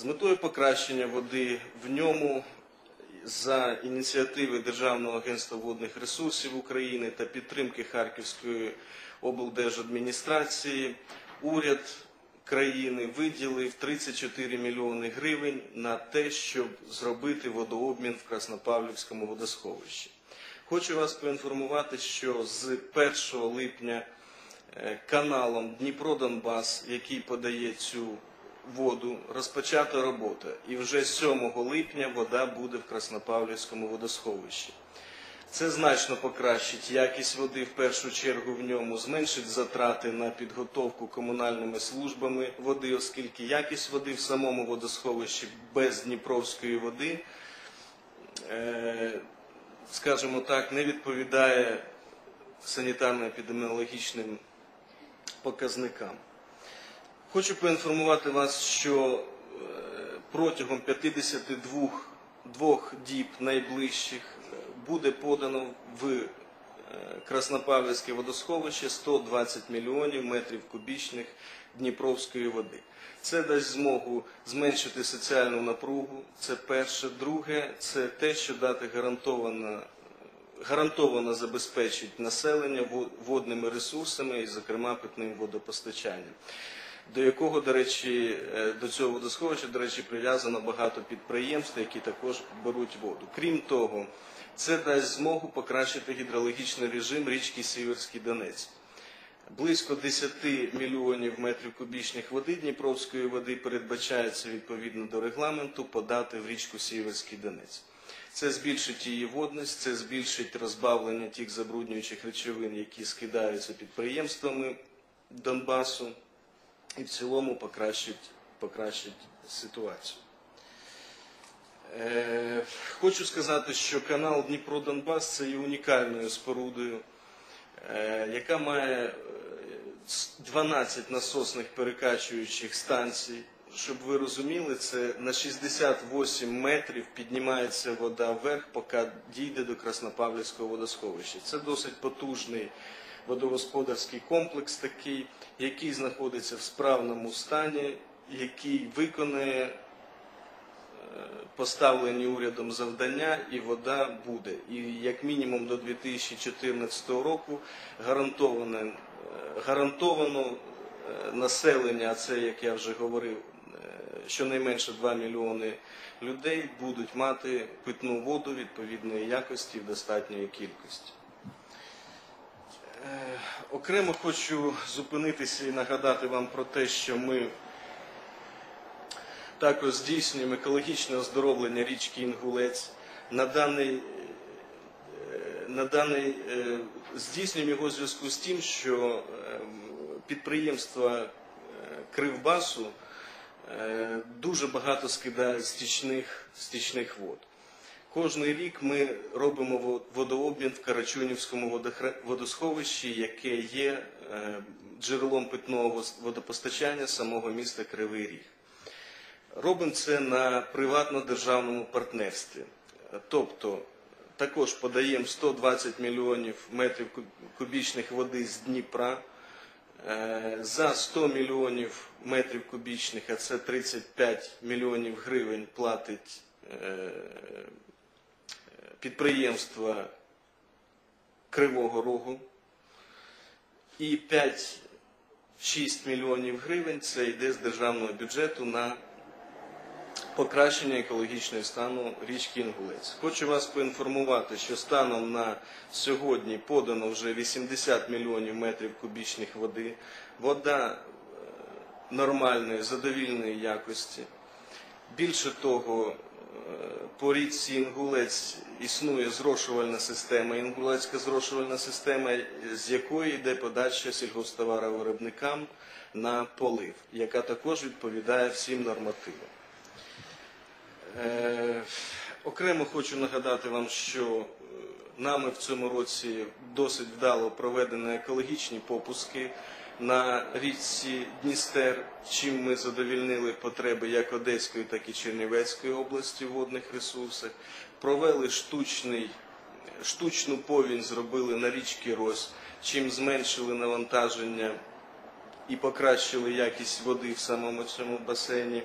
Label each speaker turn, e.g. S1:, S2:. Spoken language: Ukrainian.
S1: З метою покращення води в ньому за ініціативи Державного агентства водних ресурсів України та підтримки Харківської облдержадміністрації уряд країни виділив 34 мільйони гривень на те, щоб зробити водообмін в Краснопавлівському водосховищі. Хочу вас поінформувати, що з 1 липня е, каналом Дніпро-Донбас, який подає цю воду, розпочата робота. І вже 7 липня вода буде в Краснопавлівському водосховищі. Це значно покращить якість води в першу чергу в ньому, зменшить затрати на підготовку комунальними службами води, оскільки якість води в самому водосховищі без Дніпровської води, е, скажімо так, не відповідає санітарно-епідеміологічним показникам. Хочу поінформувати вас, що е, протягом 52 двох діб найближчих е, буде подано в е, Краснопавлівське водосховище 120 мільйонів метрів кубічних Дніпровської води. Це дасть змогу зменшити соціальну напругу. Це перше. Друге, це те, що дати гарантовано, гарантовано забезпечить населення водними ресурсами, і, зокрема, питним водопостачанням до якого, до речі, е, до цього водосховища, до речі, прив'язано багато підприємств, які також беруть воду. Крім того, це дасть змогу покращити гідрологічний режим річки Сіверський Донець. Близько 10 мільйонів метрів кубічних води Дніпровської води передбачається відповідно до регламенту подати в річку Сіверський Донець. Це збільшить її водність, це збільшить розбавлення тих забруднюючих речовин, які скидаються підприємствами Донбасу і в цілому покращить, покращить ситуацію. Е, хочу сказати, що канал Дніпро-Донбас це є унікальною спорудою, е, яка має е, 12 насосних перекачуючих станцій. Щоб ви розуміли, це на 68 метрів піднімається вода вверх, поки дійде до Краснопавлівського водосховища. Це досить потужний водогосподарський комплекс такий, який знаходиться в справному стані, який виконує е, поставлені урядом завдання, і вода буде. І як мінімум до 2014 року гарантовано, е, гарантовано е, населення, а це, як я вже говорив, щонайменше 2 мільйони людей будуть мати питну воду відповідної якості в достатньої кількості. Е, Окремо хочу зупинитися і нагадати вам про те, що ми також здійснюємо екологічне оздоровлення річки Інгулець. На даний, е, на даний е, здійснюємо його в зв'язку з тим, що підприємства е, Кривбасу дуже багато скидають стічних, стічних вод. Кожний рік ми робимо водообмін в Карачунівському водосховищі, яке є е, джерелом питного водопостачання самого міста Кривий Ріг. Робимо це на приватно-державному партнерстві. Тобто також подаємо 120 мільйонів метрів кубічних води з Дніпра. Е, За 100 мільйонів метрів кубічних, а це 35 мільйонів гривень платить е, підприємства Кривого Рогу. І 5-6 мільйонів гривень це йде з державного бюджету на покращення екологічного стану річки Інгулець. Хочу вас поінформувати, що станом на сьогодні подано вже 80 мільйонів метрів кубічних води. Вода е, нормальної, задовільної якості. Більше того, е, по річці Інгулець існує зрошувальна система, інгулецька зрошувальна система, з якої йде подача сільгосптоваровиробникам на полив, яка також відповідає всім нормативам. Е, Окремо хочу нагадати вам, що е, нами в цьому році досить вдало проведені екологічні попуски на річці Дністер, чим ми задовільнили потреби як Одеської, так і Чернівецької області в водних ресурсах. Провели штучний, штучну повінь, зробили на річці Рось, чим зменшили навантаження і покращили якість води в самому цьому басейні.